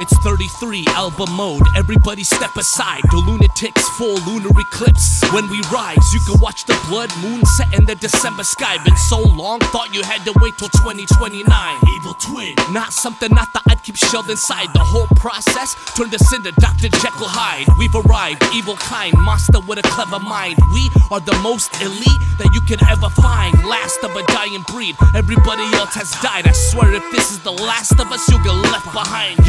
It's 33, album mode. Everybody step aside. The lunatics, full lunar eclipse. When we rise, you can watch the blood moon set in the December sky. Been so long, thought you had to wait till 2029. Evil twin, not something I thought I'd keep shelled inside. The whole process turned us into Dr. Jekyll Hyde. We've arrived, evil kind, monster with a clever mind. We are the most elite that you could ever find. Last of a dying breed. Everybody else has died. I swear, if this is the last of us, you'll get left behind.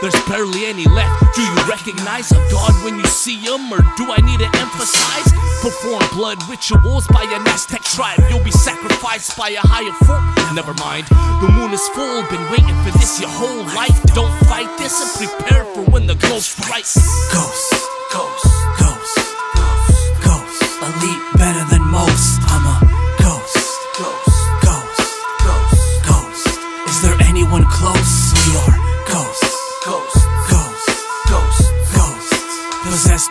There's barely any left. Do you recognize a god when you see him, or do I need to emphasize? Perform blood rituals by an Aztec tribe. You'll be sacrificed by a higher form. Never mind, the moon is full. Been waiting for this your whole life. Don't fight this and prepare for when the ghost strikes. Ghost,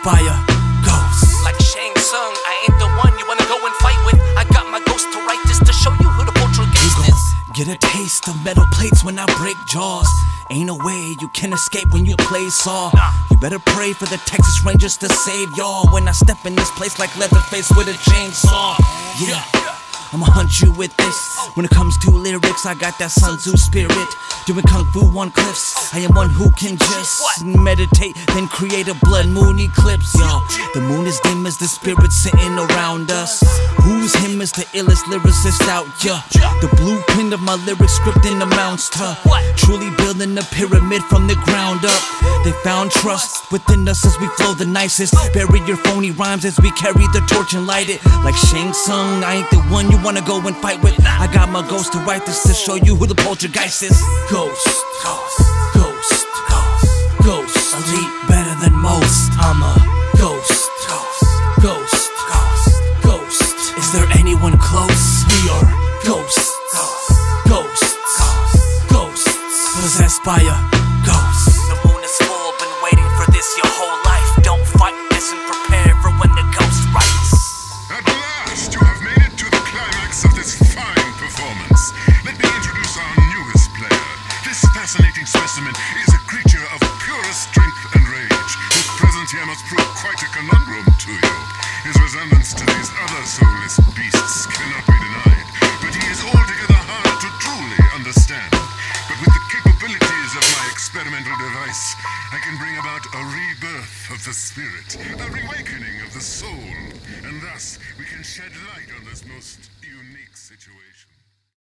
Possessed by a ghost. Like Shang Tsung, I ain't the one you wanna go and fight with. I got my ghost to write this to show you who the poltergeist is. get a taste of metal plates when I break jaws. Ain't no way you can escape when you play Saw. You better pray for the Texas Rangers to save y'all when I step in this place like Leatherface with a chainsaw. Yeah. I'ma hunt you with this. When it comes to lyrics, I got that Sun Tzu spirit. Doing kung fu on cliffs. I am one who can just meditate, then create a blood moon eclipse. Yo, the moon is dim as the spirit sitting around us. Who's him is the illest lyricist out, yeah. The blueprint of my lyric script in amounts to truly building a pyramid from the ground up. They found trust within us as we flow the nicest. Bury your phony rhymes as we carry the torch and light it. Like Shang Tsung, I ain't the one you wanna go and fight with. I got my ghost to write this to show you who the poltergeist is. Ghost, ghost, by a ghost. The moon is full, been waiting for this your whole life. Don't fight this and prepare for when the ghost writes. At last, you have made it to the climax of this fine performance. Let me introduce our newest player. This fascinating specimen is a creature of purest strength and rage, whose presence here must prove quite a conundrum to you. His resemblance to these other soulless beasts cannot be experimental device, I can bring about a rebirth of the spirit, a reawakening of the soul, and thus we can shed light on this most unique situation.